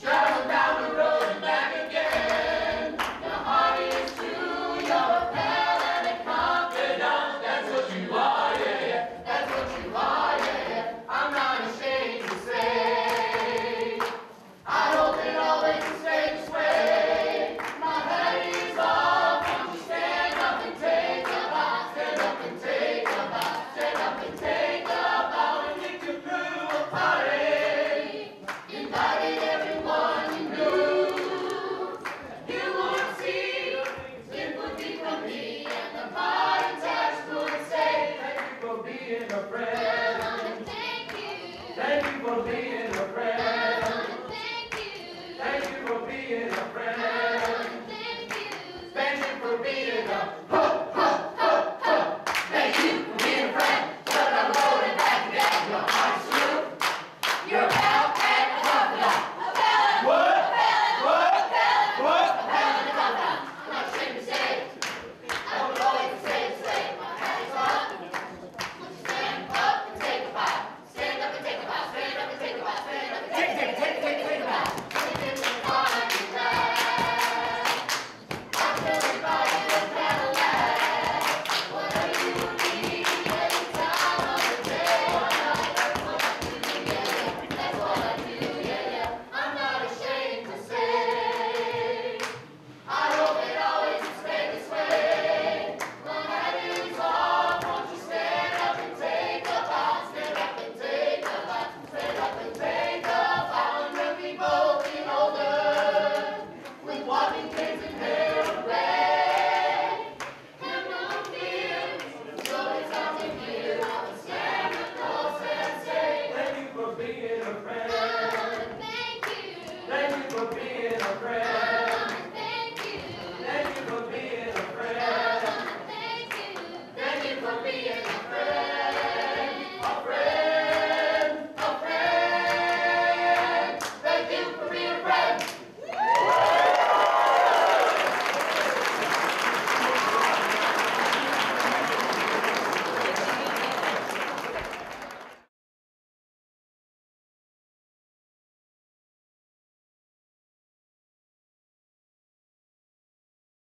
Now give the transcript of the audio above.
Travel down the road and back again. The heart is to your friend. for being a friend. Thank you. Thank you for being a friend.